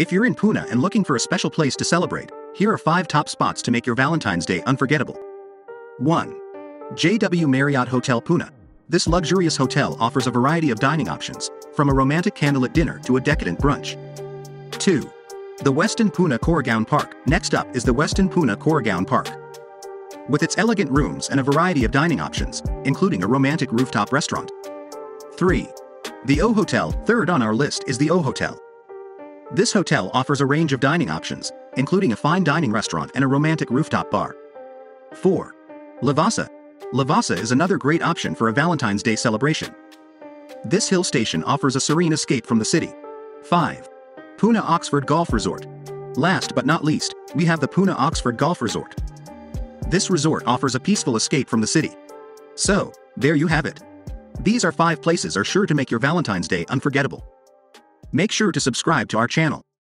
If you're in Pune and looking for a special place to celebrate, here are 5 top spots to make your Valentine's Day unforgettable. 1. JW Marriott Hotel Pune. This luxurious hotel offers a variety of dining options, from a romantic candlelit dinner to a decadent brunch. 2. The Westin Pune Koregaon Park. Next up is the Westin Pune Koregaon Park. With its elegant rooms and a variety of dining options, including a romantic rooftop restaurant. 3. The O Hotel. Third on our list is the O Hotel. This hotel offers a range of dining options, including a fine dining restaurant and a romantic rooftop bar. 4. Lavasa. Lavasa is another great option for a Valentine's Day celebration. This hill station offers a serene escape from the city. 5. Pune Oxford Golf Resort. Last but not least, we have the Pune Oxford Golf Resort. This resort offers a peaceful escape from the city. So, there you have it. These are 5 places are sure to make your Valentine's Day unforgettable. Make sure to subscribe to our channel.